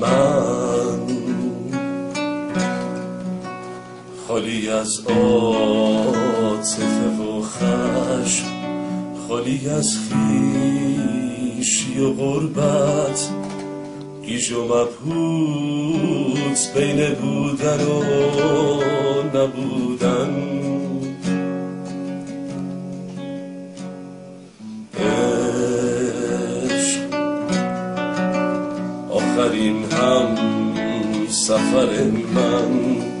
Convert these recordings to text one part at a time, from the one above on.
من خالی از عاطفه و خشم خالی از خیشی و غربت. گیج و مبهوت بین بودن و نبودن. عشق. آخرین هم سفر من.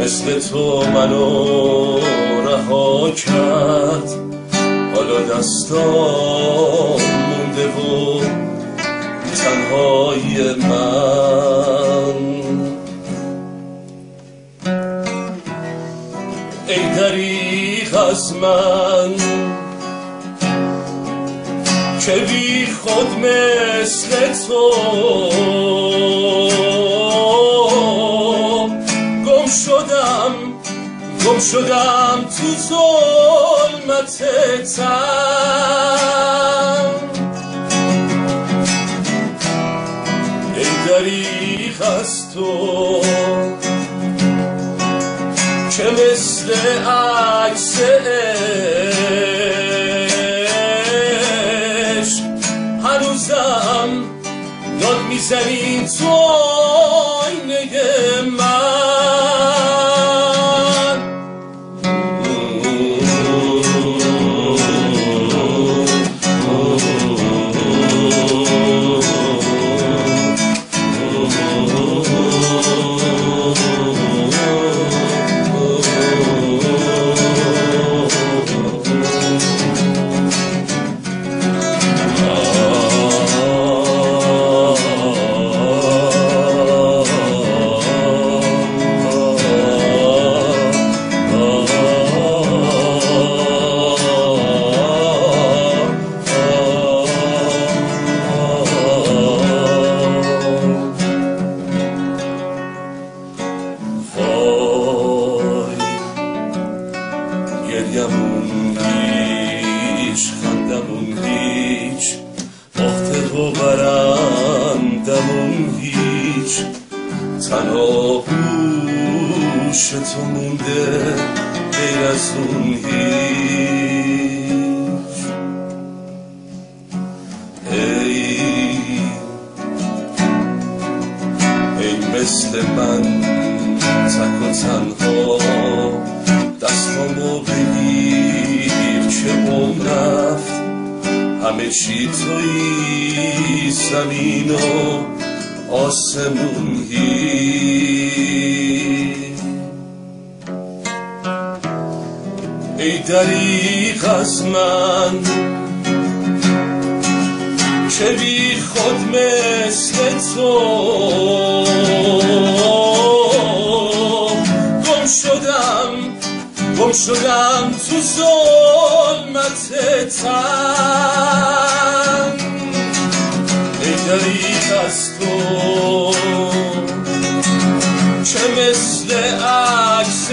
مثل تو منو رها کرد. حالا دستام مونده و تنهای من. ای دریغ از من که بی خود مثل تو گم شدم تو ظلمت تن. ای دریغ از تو که مثل عکس عشق هنوزم داد می‌زنی تو گریمون هیچ خندمون هیچ باخته و برندمون هیچ. تنها هوش تو مونده غیر از اون هیچ. همه چی توی زمین و آسمون ای دریغ از من که بی خود مثل تو. گم شدم تو ظلمت تن. ای دریغ از تو که مثل عکس